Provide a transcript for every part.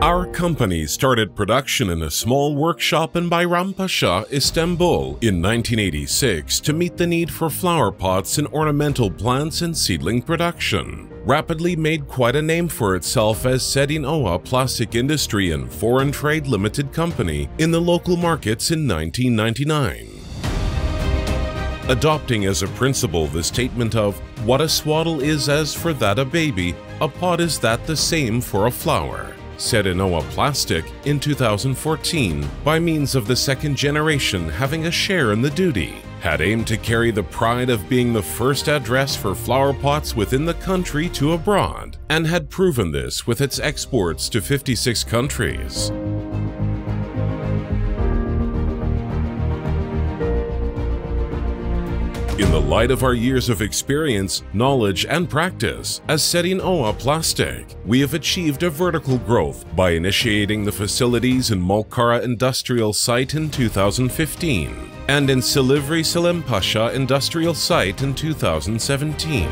Our company started production in a small workshop in Bayrampaşa, Istanbul in 1986 to meet the need for flower pots and ornamental plants and seedling production. Rapidly made quite a name for itself as Serinova Plastic Industry and Foreign Trade Limited Company in the local markets in 1999 adopting as a principle the statement of what a swaddle is as for that a baby, a pot is that the same for a flower Serinova Plastic in 2014 by means of the second generation having a share in the duty, had aimed to carry the pride of being the first address for flower pots within the country to abroad, and had proven this with its exports to 56 countries. In the light of our years of experience, knowledge, and practice as Serinova Plastic, we have achieved a vertical growth by initiating the facilities in Malkara Industrial Site in 2015 and in Silivri Selimpaşa Industrial Site in 2017.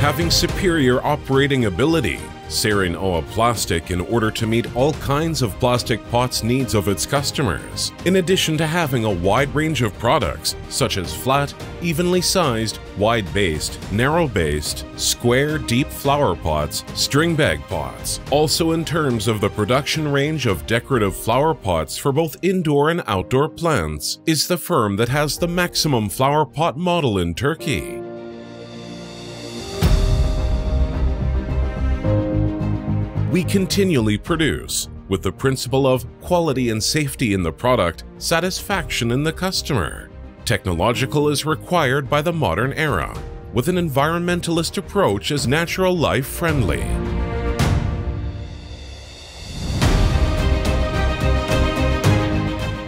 Having superior operating ability, Serinova Plastic in order to meet all kinds of plastic pots needs of its customers, in addition to having a wide range of products such as flat, evenly sized, wide-based, narrow-based, square deep flower pots, string bag pots. Also in terms of the production range of decorative flower pots for both indoor and outdoor plants, is the firm that has the maximum flower pot model in Turkey. We continually produce with the principle of quality and safety in the product, satisfaction in the customer. Technological is required by the modern era, with an environmentalist approach as natural life friendly.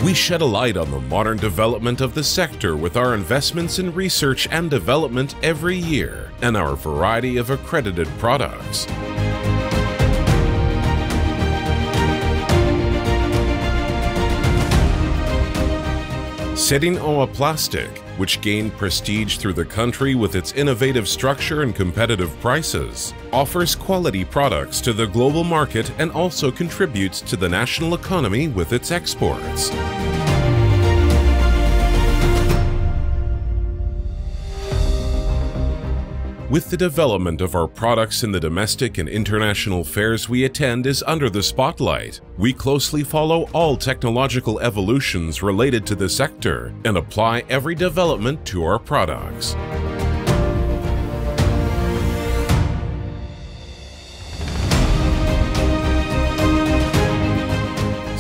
We shed a light on the modern development of the sector with our investments in research and development every year and our variety of accredited products. Serinova Plastic, which gained prestige through the country with its innovative structure and competitive prices, offers quality products to the global market and also contributes to the national economy with its exports. With the development of our products in the domestic and international fairs we attend is under the spotlight. We closely follow all technological evolutions related to the sector and apply every development to our products.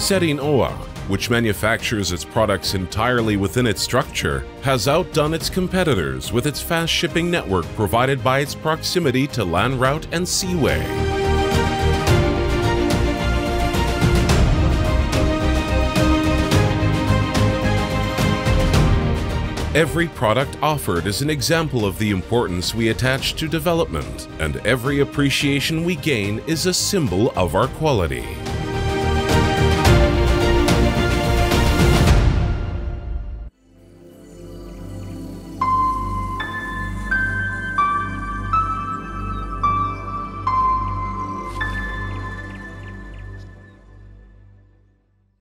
Serinova which manufactures its products entirely within its structure, has outdone its competitors with its fast shipping network provided by its proximity to land route and seaway. Every product offered is an example of the importance we attach to development, and every appreciation we gain is a symbol of our quality.